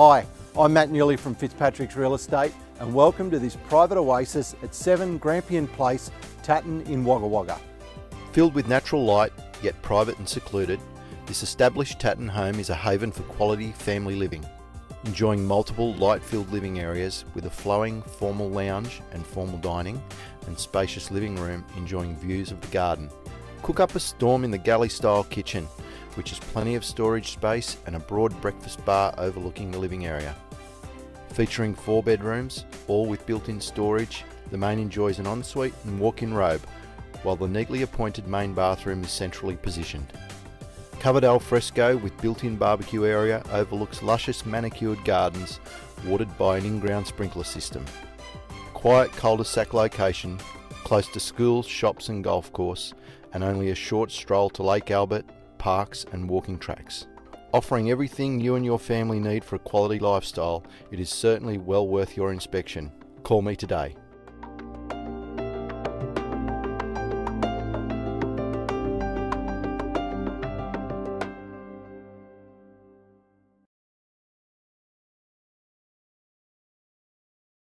Hi, I'm Matt Newley from Fitzpatrick's Real Estate and welcome to this private oasis at 7 Grampian Place, Tatton in Wagga Wagga. Filled with natural light, yet private and secluded, this established Tatton home is a haven for quality family living. Enjoying multiple light-filled living areas with a flowing formal lounge and formal dining and spacious living room enjoying views of the garden. Cook up a storm in the galley style kitchen which has plenty of storage space and a broad breakfast bar overlooking the living area. Featuring four bedrooms, all with built-in storage, the main enjoys an ensuite and walk-in robe, while the neatly appointed main bathroom is centrally positioned. Covered al fresco with built-in barbecue area overlooks luscious manicured gardens watered by an in-ground sprinkler system. Quiet cul-de-sac location, close to schools, shops and golf course, and only a short stroll to Lake Albert, parks and walking tracks. Offering everything you and your family need for a quality lifestyle, it is certainly well worth your inspection. Call me today.